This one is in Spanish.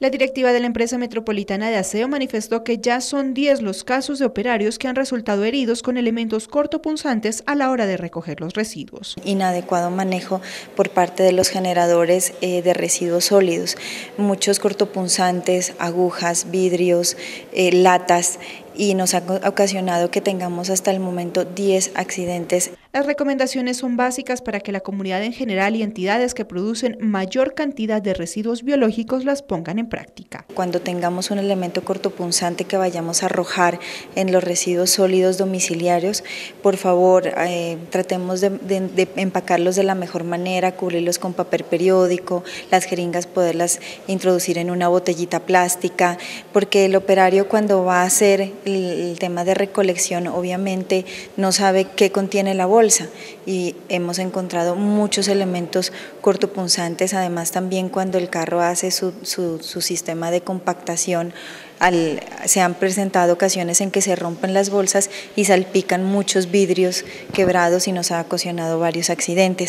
La directiva de la empresa metropolitana de aseo manifestó que ya son 10 los casos de operarios que han resultado heridos con elementos cortopunzantes a la hora de recoger los residuos. Inadecuado manejo por parte de los generadores eh, de residuos sólidos, muchos cortopunzantes, agujas, vidrios, eh, latas y nos ha ocasionado que tengamos hasta el momento 10 accidentes. Las recomendaciones son básicas para que la comunidad en general y entidades que producen mayor cantidad de residuos biológicos las pongan en práctica. Cuando tengamos un elemento cortopunzante que vayamos a arrojar en los residuos sólidos domiciliarios, por favor eh, tratemos de, de, empacarlos de la mejor manera, cubrirlos con papel periódico, las jeringas poderlas introducir en una botellita plástica, porque el operario cuando va a hacer el tema de recolección obviamente no sabe qué contiene la bolsa y hemos encontrado muchos elementos cortopunzantes, además también cuando el carro hace su, su, su sistema de compactación al, se han presentado ocasiones en que se rompen las bolsas y salpican muchos vidrios quebrados y nos ha ocasionado varios accidentes.